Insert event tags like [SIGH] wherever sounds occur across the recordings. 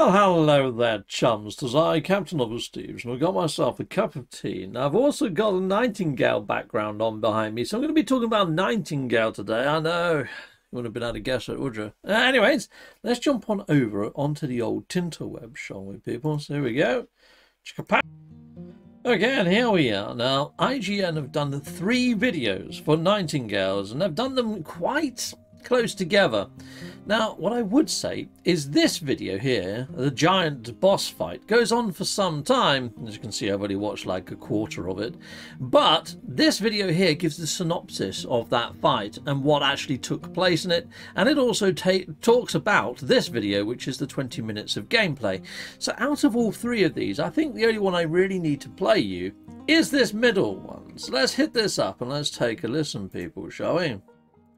Well, hello there, chums. Tis I, Captain Oliver Steves, and I've got myself a cup of tea. Now, I've also got a Nightingale background on behind me, so I'm going to be talking about Nightingale today. I know. You wouldn't have been able to guess it, would you? Uh, anyways, let's jump on over onto the old Tinterweb, shall we, people? So here we go. Okay, and here we are. Now, IGN have done three videos for Nightingales, and they've done them quite close together. Now, what I would say is this video here, the giant boss fight, goes on for some time. As you can see, I've only watched like a quarter of it. But this video here gives the synopsis of that fight and what actually took place in it. And it also talks about this video, which is the 20 minutes of gameplay. So out of all three of these, I think the only one I really need to play you is this middle one. So let's hit this up and let's take a listen, people, shall we?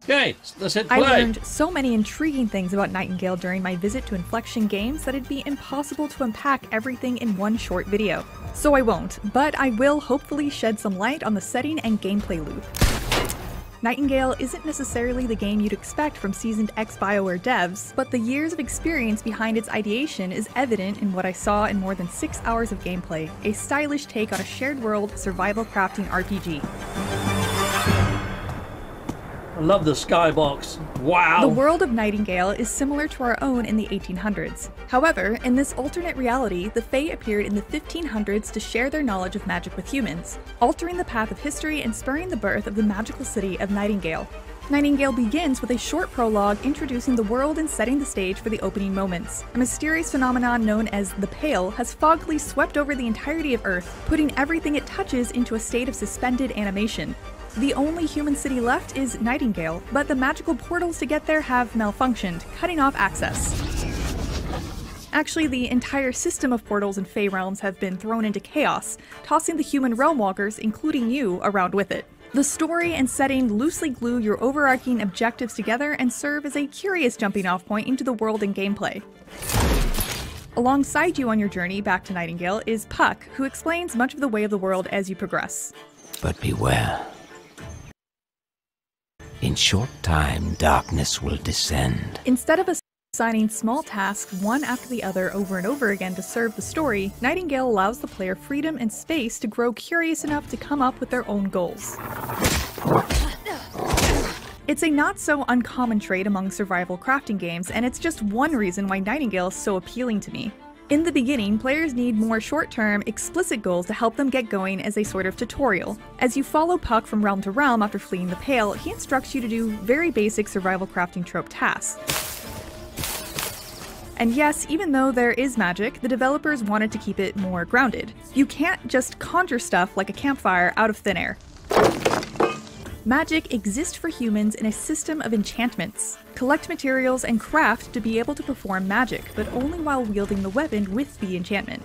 Okay, let's hit play. I learned so many intriguing things about Nightingale during my visit to Inflection Games that it'd be impossible to unpack everything in one short video. So I won't, but I will hopefully shed some light on the setting and gameplay loop. Nightingale isn't necessarily the game you'd expect from seasoned ex-BioWare devs, but the years of experience behind its ideation is evident in what I saw in more than 6 hours of gameplay, a stylish take on a shared world survival crafting RPG. I love the skybox. Wow. The world of Nightingale is similar to our own in the 1800s. However, in this alternate reality, the Fae appeared in the 1500s to share their knowledge of magic with humans, altering the path of history and spurring the birth of the magical city of Nightingale. Nightingale begins with a short prologue introducing the world and setting the stage for the opening moments. A mysterious phenomenon known as the Pale has foggily swept over the entirety of Earth, putting everything it touches into a state of suspended animation. The only human city left is Nightingale, but the magical portals to get there have malfunctioned, cutting off access. Actually, the entire system of portals and Fae realms have been thrown into chaos, tossing the human realm walkers, including you, around with it. The story and setting loosely glue your overarching objectives together and serve as a curious jumping off point into the world and gameplay. Alongside you on your journey back to Nightingale is Puck, who explains much of the way of the world as you progress. But beware. In short time, darkness will descend. Instead of assigning small tasks one after the other over and over again to serve the story, Nightingale allows the player freedom and space to grow curious enough to come up with their own goals. It's a not so uncommon trait among survival crafting games, and it's just one reason why Nightingale is so appealing to me. In the beginning, players need more short-term, explicit goals to help them get going as a sort of tutorial. As you follow Puck from realm to realm after fleeing the Pale, he instructs you to do very basic survival crafting trope tasks. And yes, even though there is magic, the developers wanted to keep it more grounded. You can't just conjure stuff like a campfire out of thin air. Magic exists for humans in a system of enchantments. Collect materials and craft to be able to perform magic, but only while wielding the weapon with the enchantment.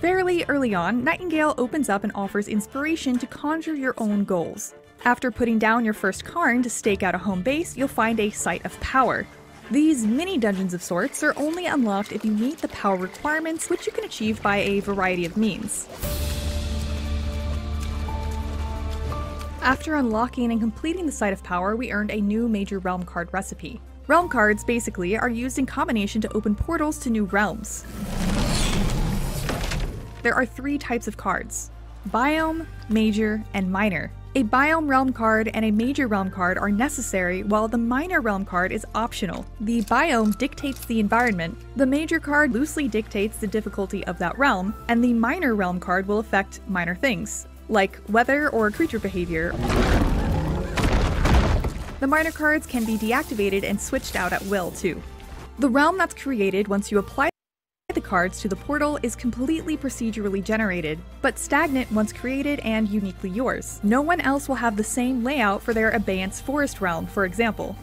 Fairly early on, Nightingale opens up and offers inspiration to conjure your own goals. After putting down your first cairn to stake out a home base, you'll find a Site of Power. These mini dungeons of sorts are only unlocked if you meet the power requirements, which you can achieve by a variety of means. After unlocking and completing the Site of Power, we earned a new major realm card recipe. Realm cards, basically, are used in combination to open portals to new realms. There are three types of cards, Biome, Major, and Minor. A Biome Realm card and a Major Realm card are necessary, while the Minor Realm card is optional. The Biome dictates the environment, the Major card loosely dictates the difficulty of that realm, and the Minor Realm card will affect minor things, like weather or creature behavior. The minor cards can be deactivated and switched out at will, too. The realm that's created once you apply the cards to the portal is completely procedurally generated, but stagnant once created and uniquely yours. No one else will have the same layout for their Abeyance Forest realm, for example.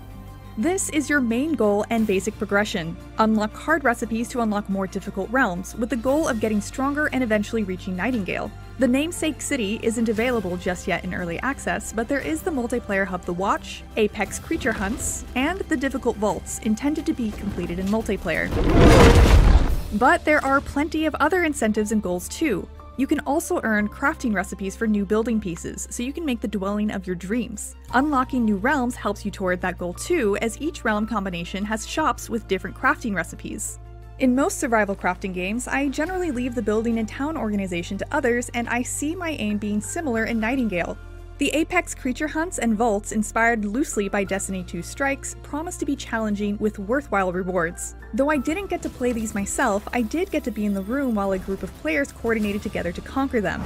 This is your main goal and basic progression. Unlock card recipes to unlock more difficult realms, with the goal of getting stronger and eventually reaching Nightingale. The namesake city isn't available just yet in early access, but there is the multiplayer hub The Watch, Apex Creature Hunts, and the difficult vaults, intended to be completed in multiplayer. But there are plenty of other incentives and goals too. You can also earn crafting recipes for new building pieces, so you can make the dwelling of your dreams. Unlocking new realms helps you toward that goal too, as each realm combination has shops with different crafting recipes. In most survival crafting games, I generally leave the building and town organization to others, and I see my aim being similar in Nightingale. The Apex creature hunts and vaults, inspired loosely by Destiny 2 Strikes, promise to be challenging with worthwhile rewards. Though I didn't get to play these myself, I did get to be in the room while a group of players coordinated together to conquer them.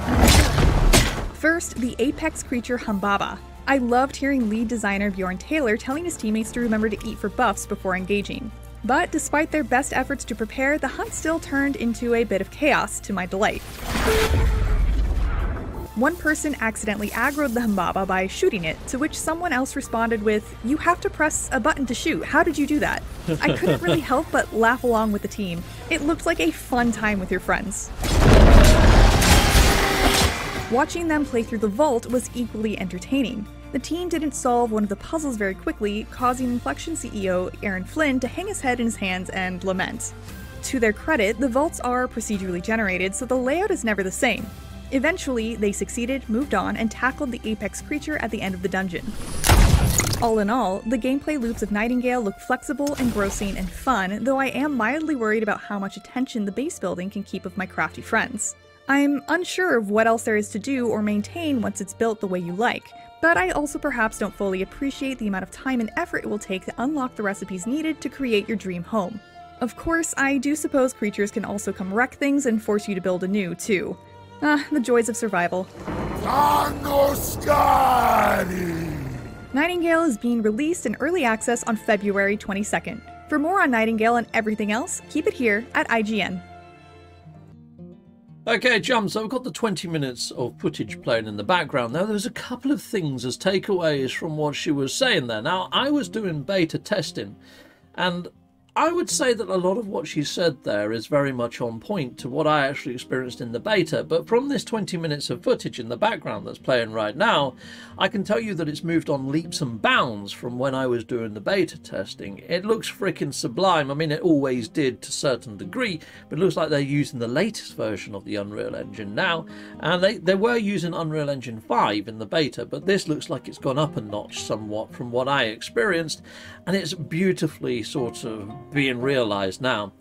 First, the Apex creature Humbaba. I loved hearing lead designer Bjorn Taylor telling his teammates to remember to eat for buffs before engaging. But despite their best efforts to prepare, the hunt still turned into a bit of chaos, to my delight. One person accidentally aggroed the Humbaba by shooting it, to which someone else responded with, You have to press a button to shoot. How did you do that? I couldn't really help but laugh along with the team. It looked like a fun time with your friends. Watching them play through the vault was equally entertaining. The team didn't solve one of the puzzles very quickly, causing Inflection CEO Aaron Flynn to hang his head in his hands and lament. To their credit, the vaults are procedurally generated, so the layout is never the same. Eventually, they succeeded, moved on, and tackled the apex creature at the end of the dungeon. All in all, the gameplay loops of Nightingale look flexible, engrossing, and fun, though I am mildly worried about how much attention the base building can keep of my crafty friends. I'm unsure of what else there is to do or maintain once it's built the way you like, but I also perhaps don't fully appreciate the amount of time and effort it will take to unlock the recipes needed to create your dream home. Of course, I do suppose creatures can also come wreck things and force you to build anew, too. Ah, the joys of survival. Nightingale is being released in early access on February 22nd. For more on Nightingale and everything else, keep it here at IGN. Okay, Jum, so I've got the 20 minutes of footage playing in the background. Now, there's a couple of things as takeaways from what she was saying there. Now, I was doing beta testing, and I would say that a lot of what she said there is very much on point to what I actually experienced in the beta, but from this 20 minutes of footage in the background that's playing right now, I can tell you that it's moved on leaps and bounds from when I was doing the beta testing. It looks freaking sublime. I mean, it always did to a certain degree, but it looks like they're using the latest version of the Unreal Engine now, and they, they were using Unreal Engine 5 in the beta, but this looks like it's gone up a notch somewhat from what I experienced, and it's beautifully sort of being realised now.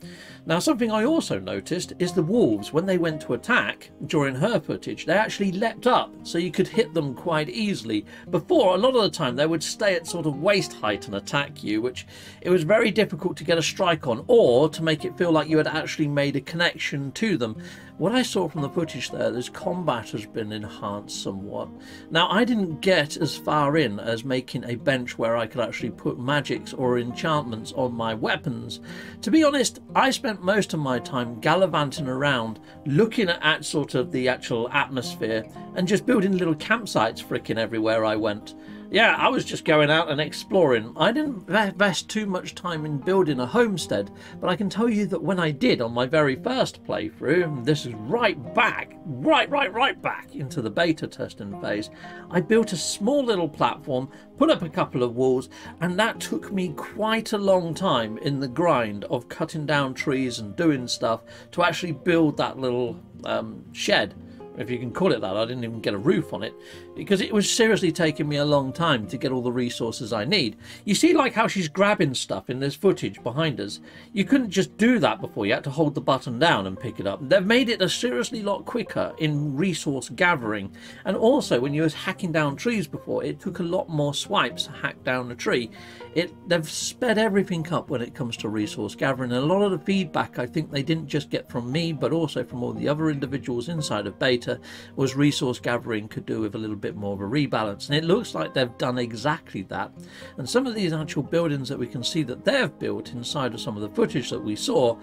Now, something I also noticed is the wolves, when they went to attack during her footage, they actually leapt up so you could hit them quite easily. Before, a lot of the time, they would stay at sort of waist height and attack you, which it was very difficult to get a strike on or to make it feel like you had actually made a connection to them. What I saw from the footage there, this combat has been enhanced somewhat. Now, I didn't get as far in as making a bench where I could actually put magics or enchantments on my weapons. To be honest, I spent most of my time gallivanting around, looking at sort of the actual atmosphere, and just building little campsites fricking everywhere I went. Yeah, I was just going out and exploring. I didn't invest too much time in building a homestead, but I can tell you that when I did on my very first playthrough, this is right back, right, right, right back into the beta testing phase, I built a small little platform, put up a couple of walls, and that took me quite a long time in the grind of cutting down trees and doing stuff to actually build that little um, shed if you can call it that. I didn't even get a roof on it because it was seriously taking me a long time to get all the resources I need. You see, like how she's grabbing stuff in this footage behind us. You couldn't just do that before. You had to hold the button down and pick it up. They've made it a seriously lot quicker in resource gathering. And also, when you was hacking down trees before, it took a lot more swipes to hack down a tree. It they've sped everything up when it comes to resource gathering. And a lot of the feedback I think they didn't just get from me, but also from all the other individuals inside of beta was resource gathering could do with a little bit more of a rebalance. And it looks like they've done exactly that. And some of these actual buildings that we can see that they've built inside of some of the footage that we saw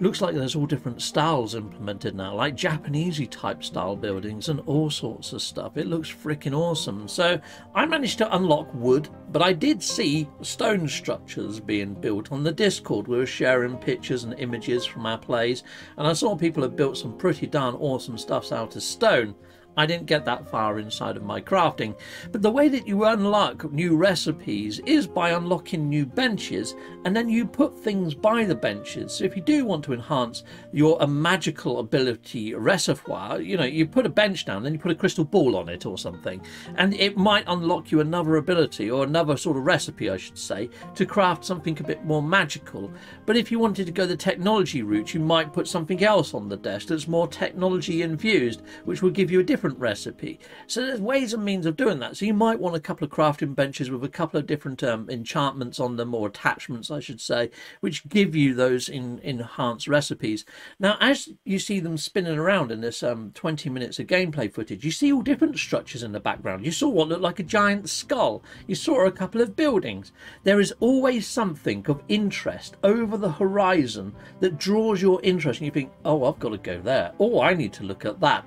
looks like there's all different styles implemented now, like Japanesey type style buildings and all sorts of stuff. It looks freaking awesome. So I managed to unlock wood, but I did see stone structures being built on the Discord. We were sharing pictures and images from our plays, and I saw people have built some pretty darn awesome stuffs out of stone. I didn't get that far inside of my crafting. But the way that you unlock new recipes is by unlocking new benches, and then you put things by the benches. So if you do want to enhance your a magical ability reservoir, you know, you put a bench down, then you put a crystal ball on it or something, and it might unlock you another ability or another sort of recipe, I should say, to craft something a bit more magical. But if you wanted to go the technology route, you might put something else on the desk that's more technology infused, which will give you a different recipe. So there's ways and means of doing that. So you might want a couple of crafting benches with a couple of different um, enchantments on them or attachments, I should say, which give you those in, enhanced recipes. Now, as you see them spinning around in this um, 20 minutes of gameplay footage, you see all different structures in the background. You saw what looked like a giant skull. You saw a couple of buildings. There is always something of interest over the horizon that draws your interest and you think, oh, I've got to go there. Oh, I need to look at that.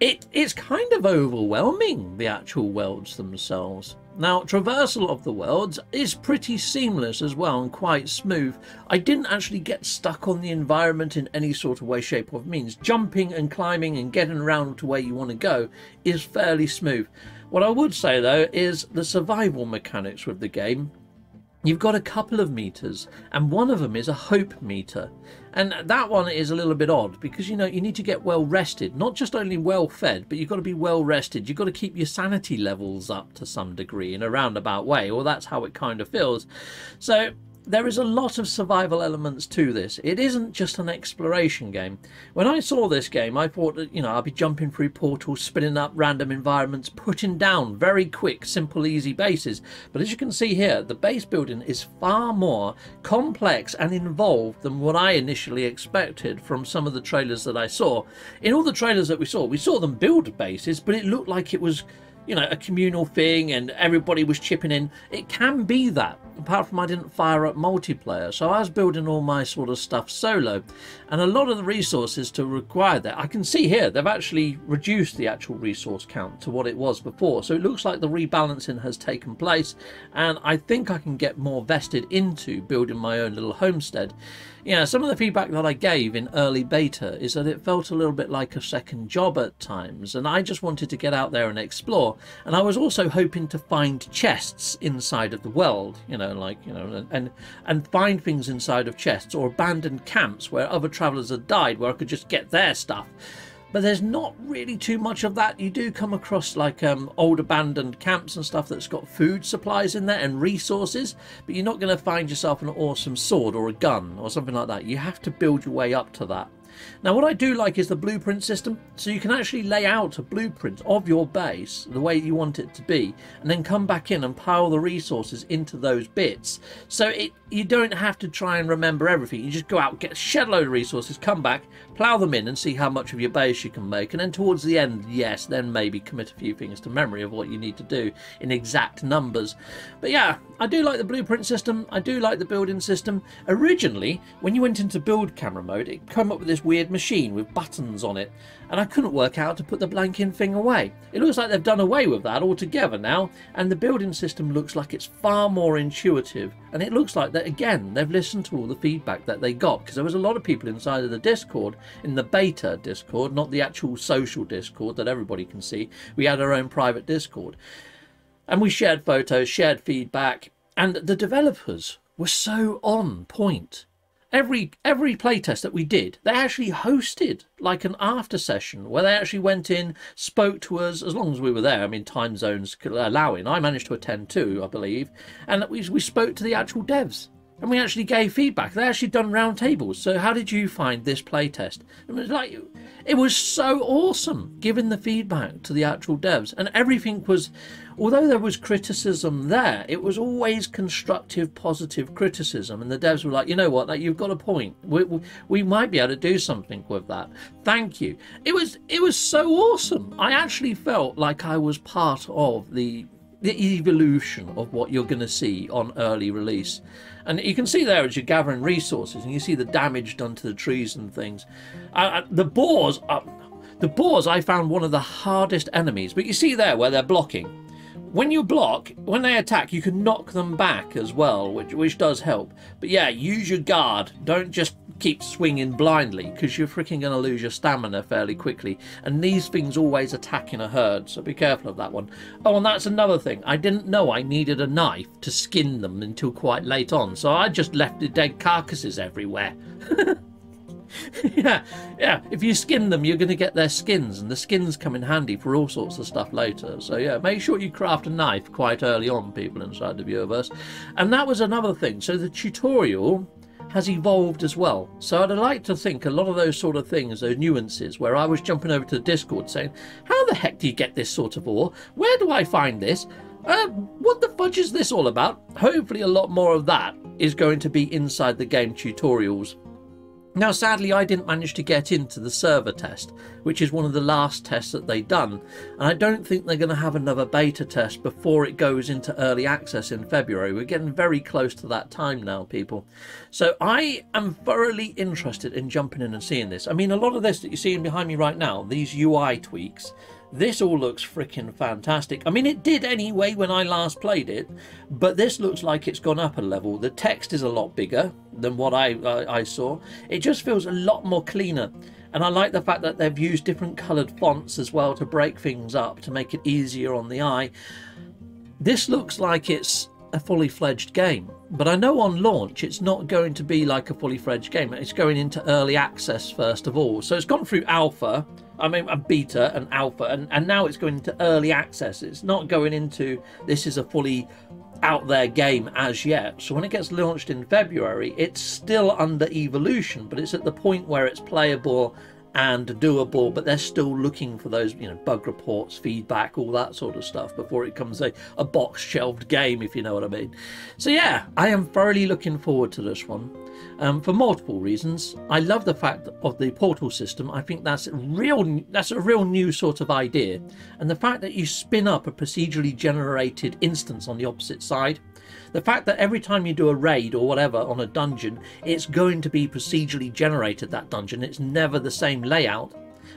It, it's kind of overwhelming, the actual worlds themselves. Now, traversal of the worlds is pretty seamless as well and quite smooth. I didn't actually get stuck on the environment in any sort of way, shape, or means. Jumping and climbing and getting around to where you want to go is fairly smooth. What I would say though is the survival mechanics with the game You've got a couple of meters, and one of them is a hope meter. And that one is a little bit odd because you know you need to get well rested, not just only well fed, but you've got to be well rested. You've got to keep your sanity levels up to some degree in a roundabout way, or that's how it kind of feels. So there is a lot of survival elements to this. It isn't just an exploration game. When I saw this game, I thought that, you know, I'd be jumping through portals, spinning up random environments, putting down very quick, simple, easy bases. But as you can see here, the base building is far more complex and involved than what I initially expected from some of the trailers that I saw. In all the trailers that we saw, we saw them build bases, but it looked like it was you know, a communal thing and everybody was chipping in. It can be that, apart from I didn't fire up multiplayer. So I was building all my sort of stuff solo. And a lot of the resources to require that, I can see here, they've actually reduced the actual resource count to what it was before. So it looks like the rebalancing has taken place. And I think I can get more vested into building my own little homestead. Yeah, some of the feedback that I gave in early beta is that it felt a little bit like a second job at times, and I just wanted to get out there and explore. And I was also hoping to find chests inside of the world, you know, like you know, and and find things inside of chests or abandoned camps where other travelers had died, where I could just get their stuff but there's not really too much of that. You do come across like um, old abandoned camps and stuff that's got food supplies in there and resources, but you're not going to find yourself an awesome sword or a gun or something like that. You have to build your way up to that. Now what I do like is the blueprint system, so you can actually lay out a blueprint of your base the way you want it to be, and then come back in and pile the resources into those bits. So it you don't have to try and remember everything. You just go out, get a shed load of resources, come back, plough them in and see how much of your base you can make. And then towards the end, yes, then maybe commit a few things to memory of what you need to do in exact numbers. But yeah, I do like the blueprint system. I do like the building system. Originally, when you went into build camera mode, it came up with this weird machine with buttons on it, and I couldn't work out to put the blanking thing away. It looks like they've done away with that altogether now, and the building system looks like it's far more intuitive, and it looks like that again they've listened to all the feedback that they got because there was a lot of people inside of the Discord, in the beta Discord, not the actual social Discord that everybody can see. We had our own private Discord, and we shared photos, shared feedback, and the developers were so on point every every playtest that we did, they actually hosted like an after session where they actually went in, spoke to us as long as we were there. I mean, time zones allowing. I managed to attend too, I believe, and we we spoke to the actual devs. And we actually gave feedback. They actually done round tables. So how did you find this playtest? It was like it was so awesome giving the feedback to the actual devs. And everything was although there was criticism there, it was always constructive, positive criticism. And the devs were like, you know what, like, you've got a point. We, we, we might be able to do something with that. Thank you. It was it was so awesome. I actually felt like I was part of the the evolution of what you're going to see on early release. And you can see there as you're gathering resources and you see the damage done to the trees and things. Uh, uh the boars, are, the boars I found one of the hardest enemies, but you see there where they're blocking. When you block, when they attack, you can knock them back as well, which, which does help. But yeah, use your guard. Don't just keep swinging blindly because you're freaking going to lose your stamina fairly quickly. And these things always attack in a herd, so be careful of that one. Oh, and that's another thing. I didn't know I needed a knife to skin them until quite late on, so I just left the dead carcasses everywhere. [LAUGHS] [LAUGHS] yeah, yeah. If you skin them, you're going to get their skins, and the skins come in handy for all sorts of stuff later. So yeah, make sure you craft a knife quite early on, people inside the viewerverse. And that was another thing. So the tutorial has evolved as well. So I'd like to think a lot of those sort of things, those nuances, where I was jumping over to the Discord saying, "How the heck do you get this sort of ore? Where do I find this?" Uh, what the fudge is this all about? Hopefully, a lot more of that is going to be inside the game tutorials now, sadly, I didn't manage to get into the server test, which is one of the last tests that they've done, and I don't think they're going to have another beta test before it goes into early access in February. We're getting very close to that time now, people. So I am thoroughly interested in jumping in and seeing this. I mean, a lot of this that you're seeing behind me right now, these UI tweaks, this all looks freaking fantastic. I mean, it did anyway when I last played it, but this looks like it's gone up a level. The text is a lot bigger than what I, I, I saw. It just feels a lot more cleaner. And I like the fact that they've used different coloured fonts as well to break things up to make it easier on the eye. This looks like it's a fully fledged game. But I know on launch it's not going to be like a fully fledged game. It's going into early access first of all. So it's gone through alpha, I mean a beta and alpha, and, and now it's going into early access. It's not going into this is a fully out there game as yet. So when it gets launched in February, it's still under evolution, but it's at the point where it's playable and doable, but they're still looking for those, you know, bug reports, feedback, all that sort of stuff before it comes a, a box shelved game, if you know what I mean. So yeah, I am thoroughly looking forward to this one. Um, for multiple reasons. I love the fact of the portal system. I think that's real that's a real new sort of idea, and the fact that you spin up a procedurally generated instance on the opposite side the fact that every time you do a raid or whatever on a dungeon, it's going to be procedurally generated, that dungeon. It's never the same layout.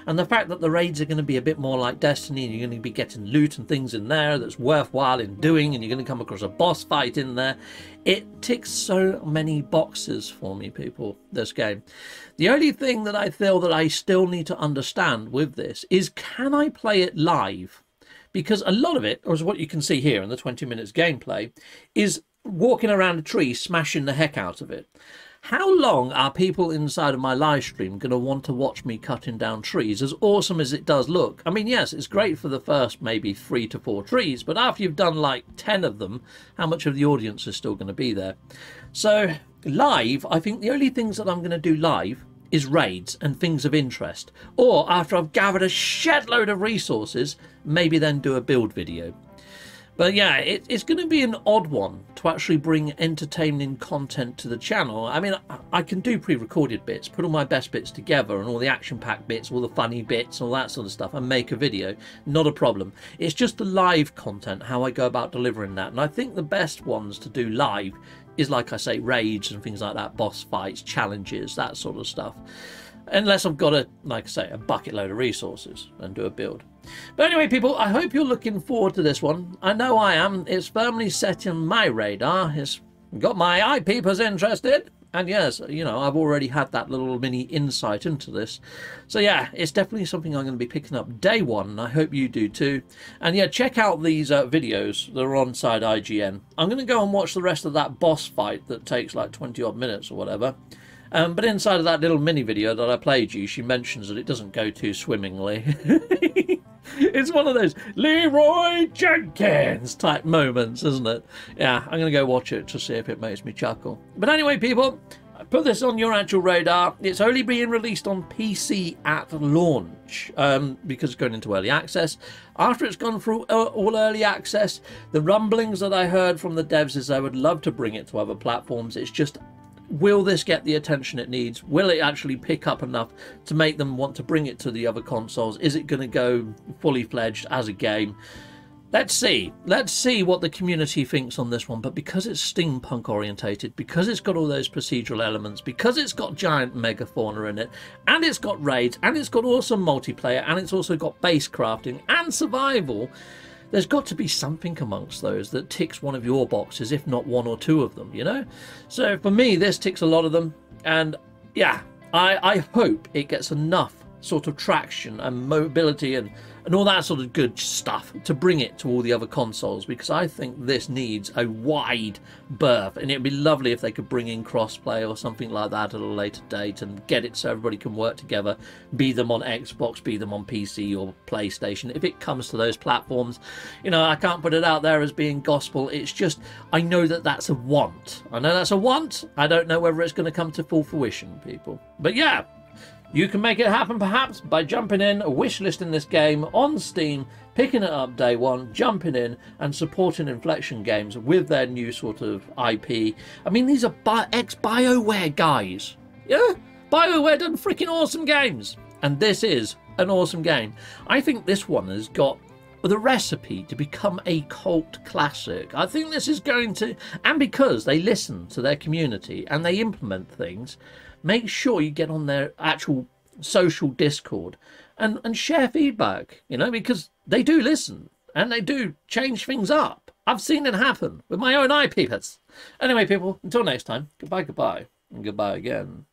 And the fact that the raids are going to be a bit more like Destiny and you're going to be getting loot and things in there that's worthwhile in doing and you're going to come across a boss fight in there, it ticks so many boxes for me, people, this game. The only thing that I feel that I still need to understand with this is can I play it live? because a lot of it, as what you can see here in the 20 minutes gameplay, is walking around a tree smashing the heck out of it. How long are people inside of my live stream going to want to watch me cutting down trees, as awesome as it does look? I mean, yes, it's great for the first maybe three to four trees, but after you've done like 10 of them, how much of the audience is still going to be there? So, live, I think the only things that I'm going to do live is raids and things of interest. Or after I've gathered a shed load of resources, maybe then do a build video. But yeah, it, it's going to be an odd one to actually bring entertaining content to the channel. I mean, I, I can do pre-recorded bits, put all my best bits together and all the action-packed bits, all the funny bits, all that sort of stuff, and make a video. Not a problem. It's just the live content, how I go about delivering that. And I think the best ones to do live is like I say, raids and things like that, boss fights, challenges, that sort of stuff. Unless I've got a, like I say, a bucket load of resources and do a build. But anyway, people, I hope you're looking forward to this one. I know I am. It's firmly set in my radar. It's got my eye peepers interested. And yes, you know, I've already had that little mini insight into this. So yeah, it's definitely something I'm going to be picking up day one, and I hope you do too. And yeah, check out these uh, videos that are on side IGN. I'm going to go and watch the rest of that boss fight that takes like 20 odd minutes or whatever. Um, but inside of that little mini video that I played you, she mentions that it doesn't go too swimmingly. [LAUGHS] it's one of those Leeroy Jenkins type moments, isn't it? Yeah, I'm going to go watch it to see if it makes me chuckle. But anyway, people, put this on your actual radar. It's only being released on PC at launch um, because it's going into early access. After it's gone through all early access, the rumblings that I heard from the devs is they would love to bring it to other platforms. It's just will this get the attention it needs? Will it actually pick up enough to make them want to bring it to the other consoles? Is it going to go fully fledged as a game? Let's see. Let's see what the community thinks on this one. But because it's steampunk orientated, because it's got all those procedural elements, because it's got giant megafauna in it, and it's got raids, and it's got awesome multiplayer, and it's also got base crafting and survival, there's got to be something amongst those that ticks one of your boxes, if not one or two of them, you know? So for me, this ticks a lot of them, and yeah, I, I hope it gets enough sort of traction and mobility and, and all that sort of good stuff to bring it to all the other consoles because I think this needs a wide berth and it'd be lovely if they could bring in crossplay or something like that at a later date and get it so everybody can work together, be them on Xbox, be them on PC or PlayStation. If it comes to those platforms, you know, I can't put it out there as being gospel. It's just, I know that that's a want. I know that's a want. I don't know whether it's going to come to full fruition, people. But yeah, you can make it happen perhaps by jumping in, wishlisting this game on Steam, picking it up day one, jumping in and supporting Inflection Games with their new sort of IP. I mean, these are bi- ex BioWare guys. Yeah? BioWare done freaking awesome games. And this is an awesome game. I think this one has got the recipe to become a cult classic. I think this is going to, and because they listen to their community and they implement things, make sure you get on their actual social discord and and share feedback you know because they do listen and they do change things up. I've seen it happen with my own eye peepers anyway people until next time goodbye goodbye and goodbye again